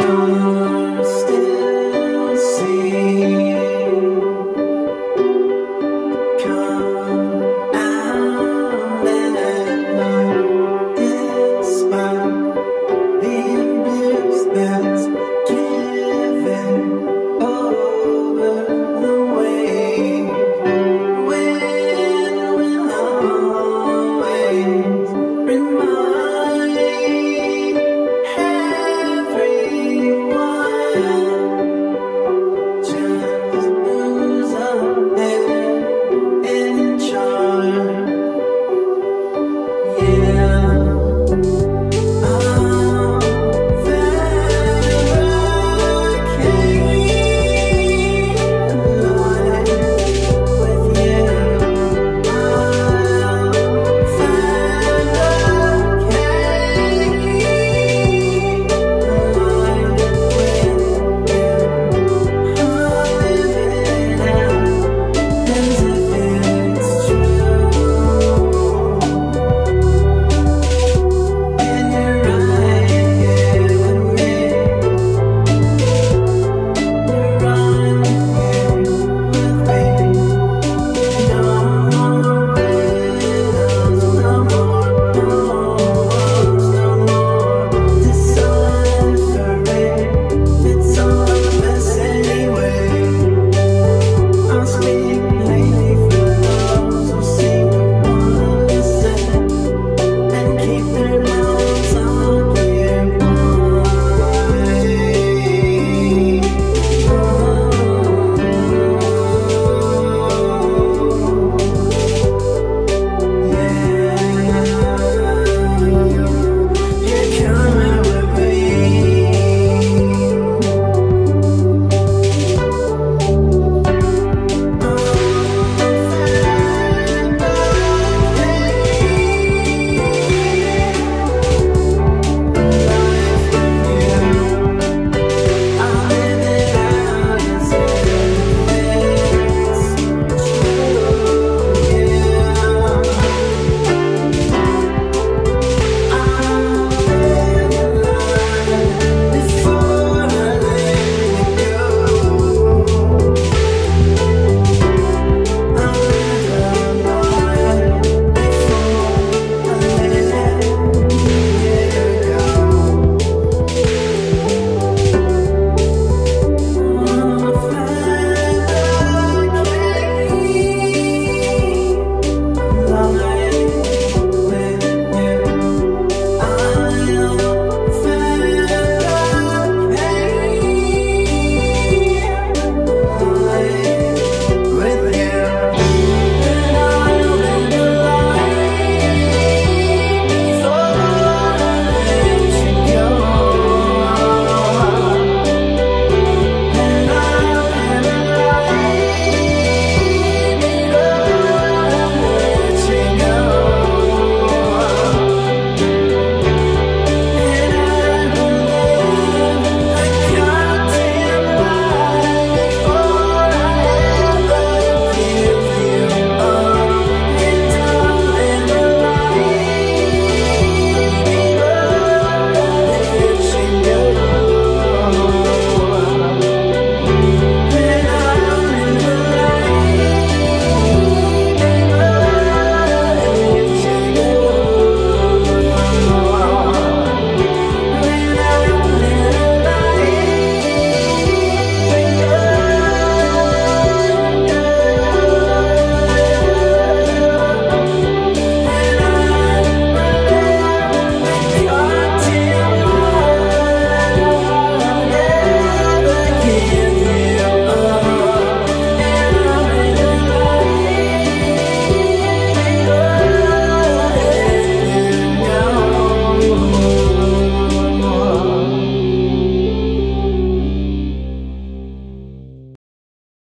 stone.